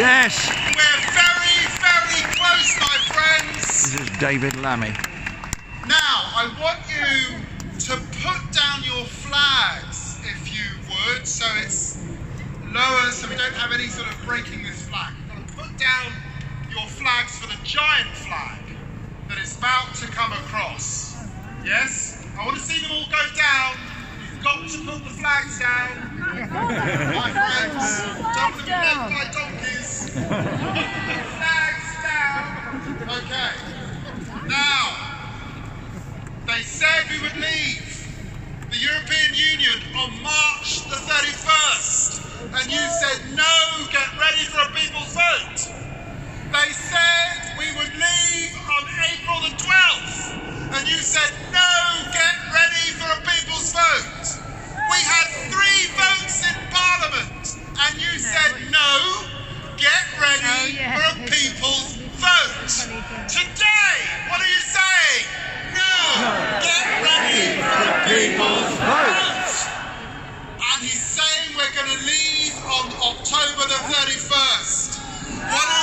Yes. We're very, very close, my friends. This is David Lammy. Now, I want you to put down your flags, if you would, so it's lower, so we don't have any sort of breaking this flag. You've got to put down your flags for the giant flag that is about to come across. Yes? I want to see them all go down. You've got to put the flags down. My friends, Okay. Now, they said we would leave the European Union on March the 31st. And you said, no, people's vote. And he's saying we're going to leave on October the 31st. What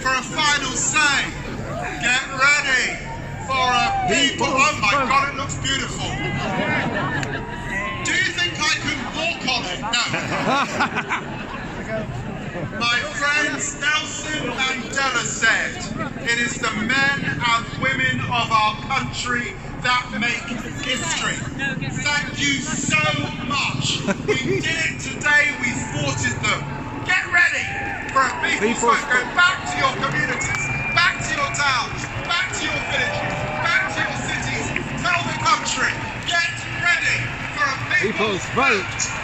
for a final say. Get ready for a people. Oh my God, it looks beautiful. Do you think I can walk on it? No. My friends, Nelson Mandela said, it is the men and women of our country that make history. Thank you so much. We did it today, we thwarted them. Get ready for a people's People's vote. Go back to your communities, back to your towns, back to your villages, back to your cities. Tell the country, get ready for a people's, People's vote.